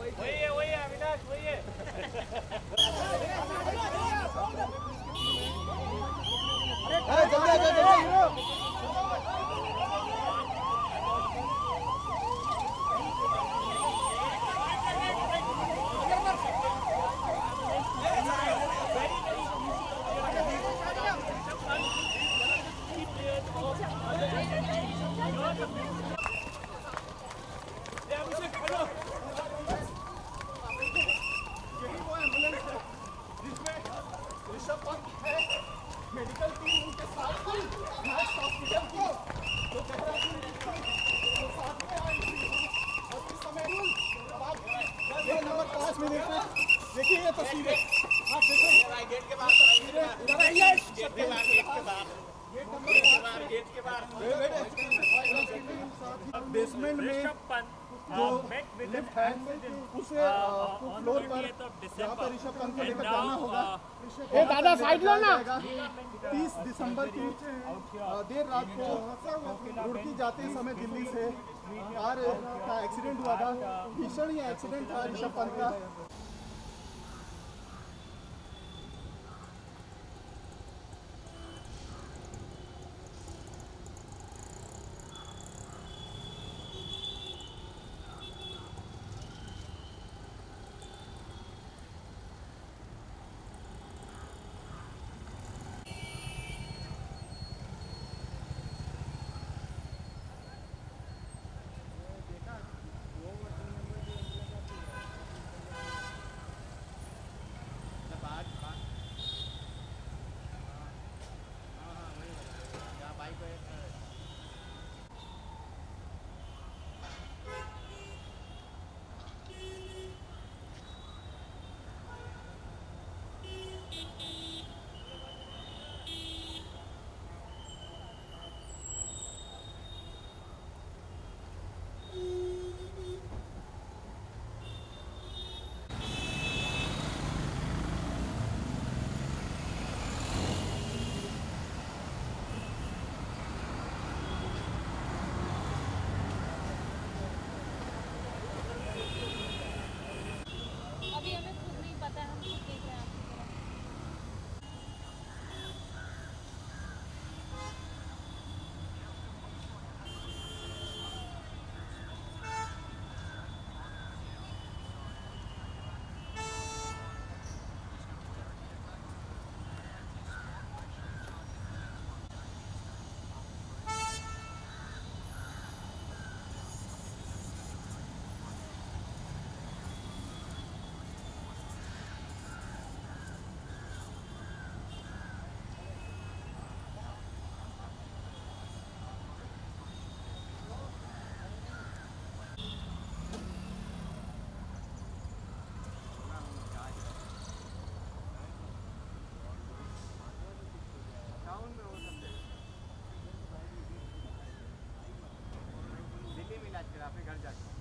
वही है वही है अविनाश वही है। बेसमेंट में जो लिफ्ट है उसे फ्लोर पर जहाँ पर ऋषभ पंत को लेकर जाना होगा ए दादा साइड लो ना तीस दिसंबर की देर रात को रुड़की जाते समय दिल्ली से कार का एक्सीडेंट हुआ था भीषण ये एक्सीडेंट था ऋषभ पंत का आप घर जाके